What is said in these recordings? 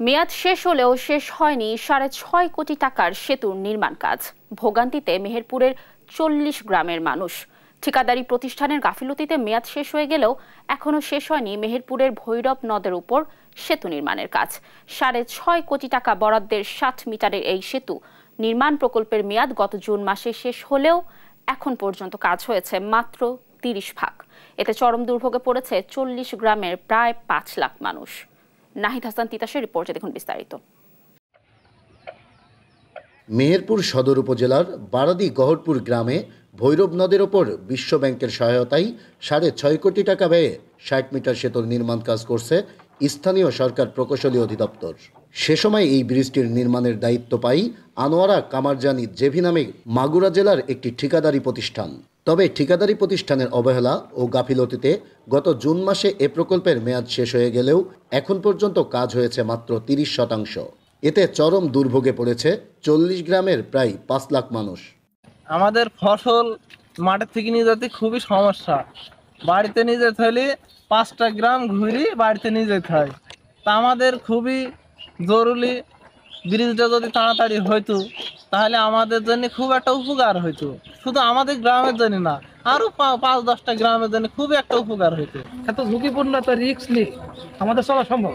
মেয়াদ শেষ হলেও শেষ হয়নি সাড়ে ছয় কোটি টাকার সেতুর নির্মাণ কাজ। ভোগান্তিতে মেহেরপুরের চল্লিশ গ্রামের মানুষ। ঠিকাদারি প্রতিষ্ঠানের গাফিলতিতে মেয়াদ শেষ হয়ে গেলেও এখনও শেষ হয়নি মেহেরপুরের ভৈরব নদের উপর সেতু নির্মাণের কাজ। সাড়ে ছয় কোটি টাকা বরাদ্দের ষাট মিটারের এই সেতু নির্মাণ প্রকল্পের মেয়াদ গত জুন মাসে শেষ হলেও এখন পর্যন্ত কাজ হয়েছে মাত্র তিরিশ ভাগ। এতে চরম দুর্ভোগে পড়েছে চল্লিশ গ্রামের প্রায় পাঁচ লাখ মানুষ। নাহিদ হাসান তিতাসের রিপোর্টে দেখুন বিস্তারিত। মেহেরপুর সদর উপজেলার বারাদি গহরপুর গ্রামে ভৈরব নদের ওপর বিশ্ব ব্যাংকের সহায়তায় সাড়ে ছয় কোটি টাকা ব্যয়ে ষাট মিটার সেতুর নির্মাণ কাজ করছে স্থানীয় সরকার প্রকৌশলী অধিদপ্তর। সে সময় এই ব্রিজটির নির্মাণের দায়িত্ব পাই আনোয়ারা কামারজানি জেভি নামে মাগুরা জেলার একটি ঠিকাদারি প্রতিষ্ঠান। তবে ঠিকাদারি প্রতিষ্ঠানের অবহেলা ও গাফিলতিতে গত জুন মাসে এ প্রকল্পের মেয়াদ শেষ হয়ে গেলেও এখন পর্যন্ত কাজ হয়েছে মাত্র তিরিশ শতাংশ। এতে চরম দুর্ভোগে পড়েছে চল্লিশ গ্রামের প্রায় পাঁচ লাখ মানুষ। আমাদের ফসল মাঠের থেকে নিয়ে যেতে খুবই সমস্যা। বাড়িতে নিয়ে যেতে হলে পাঁচটা গ্রাম ঘুরি বাড়িতে নিয়ে যেতে হয়। তা আমাদের খুবই জরুরি ব্রিজটা যদি তাড়াতাড়ি হইতো তাহলে আমাদের জন্য খুব একটা উপকার হইতো। শুধু আমাদের গ্রামের জন্য না আরও পাঁচ দশটা গ্রামের জন্য খুব একটা উপকার হইতো। এত ঝুঁকিপূর্ণ তো রিস্ক নেই আমাদের চলা সম্ভব।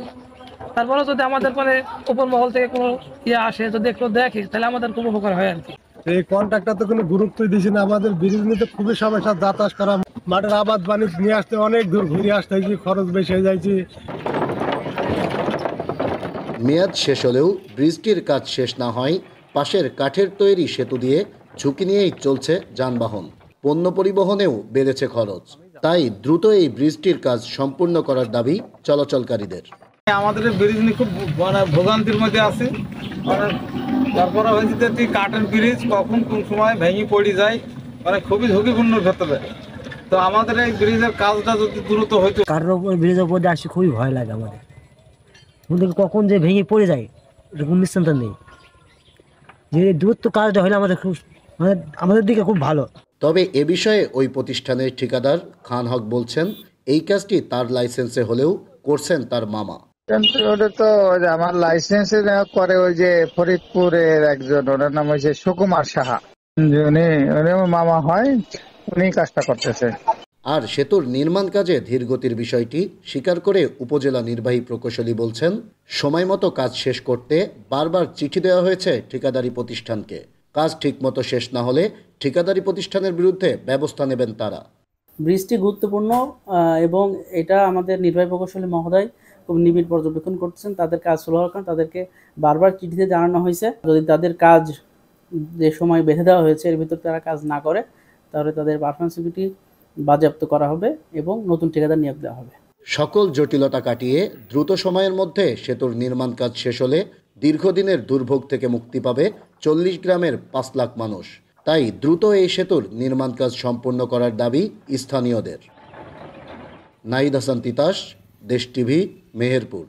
তারপরে যদি আমাদের মানে উপর মহল থেকে কোনো ইয়ে আসে যদি একটু দেখে তাহলে আমাদের খুব উপকার হয় আর কি। এই কন্ট্রাক্টটা তো কোনো গুরুত্বই দিছি না। আমাদের ব্রিজ নিতে খুবই সমস্যা যাতায়াত করা মাঠের আবাদ বাণিজ্য নিয়ে আসতে অনেক দূর ঘুরে আসতে হয়েছি খরচ বেশি হয়ে যাইছে। মেয়াদ শেষ হলেও ব্রিজটির কাজ শেষ না হয় পাশের কাঠের তৈরি সেতু দিয়ে ঝুঁকি নিয়েই চলছে যানবাহন। পণ্য পরিবহনেও বেড়েছে খরচ। তাই দ্রুত এই ব্রিজটির কাজ সম্পূর্ণ করার দাবি চলাচলকারীদের। আমাদের ব্রিজ নিয়ে খুব মানে ভোগান্তির মধ্যে আছে। মানে তারপরে হয়েছে যে কাঠের ব্রিজ কখন কোন সময় ভেঙে পড়ে যায় মানে খুবই ঝুঁকিপূর্ণ ভেতরে। তো আমাদের এই ব্রিজের কাজটা যদি দ্রুত হইতো কাঠের ওপর ব্রিজের উপর দিয়ে আসতে খুবই ভয় লাগে আমাদের। আমাদের কখন যে ভেঙে পড়ে যায় এটা কোনো নিশ্চিন্ত নেই। যে দূরত্ব কাজটা হলে আমাদের খুব আমাদের আমাদের দিকে খুব ভালো। তবে এ বিষয়ে ওই প্রতিষ্ঠানের ঠিকাদার খান হক বলছেন এই কাজটি তার লাইসেন্সে হলেও করছেন তার মামা। ওটা তো আমার লাইসেন্সে করে ওই যে ফরিদপুরের একজন ওনার নাম হয়েছে সুকুমার সাহা। উনি উনি আমার মামা হয় উনি কাজটা করতেছে। আর সেতুর নির্মাণ কাজে ধীরগতির বিষয়টি স্বীকার করে উপজেলা নির্বাহী প্রকৌশলী বলছেন সময় মতো কাজ শেষ করতে বারবার চিঠি দেওয়া হয়েছে ঠিকাদারি প্রতিষ্ঠানকে। কাজ ঠিকমতো শেষ না হলে ঠিকাদারি প্রতিষ্ঠানের বিরুদ্ধে ব্যবস্থা নেবেন তারা। ব্রিজটি গুরুত্বপূর্ণ আহ, এবং এটা আমাদের নির্বাহী প্রকৌশলী মহোদয় খুব নিবিড় পর্যবেক্ষণ করতেছেন। তাদের কাজ শুরু হওয়ার কারণে তাদেরকে বারবার চিঠিতে জানানো হয়েছে। যদি তাদের কাজ যে সময় বেঁধে দেওয়া হয়েছে এর ভিতর তারা কাজ না করে তাহলে তাদের পারফরমেন্স সিকিউরিটি বাজেয়াপ্ত করা হবে এবং নতুন ঠিকাদার নিয়োগ দেওয়া হবে। সকল জটিলতা কাটিয়ে দ্রুত সময়ের মধ্যে সেতুর নির্মাণ কাজ শেষ হলে দীর্ঘদিনের দুর্ভোগ থেকে মুক্তি পাবে চল্লিশ গ্রামের পাঁচ লাখ মানুষ। তাই দ্রুত এই সেতুর নির্মাণ কাজ সম্পূর্ণ করার দাবি স্থানীয়দের। নাইদ হাসান তিতাস, দেশ টিভি, মেহেরপুর।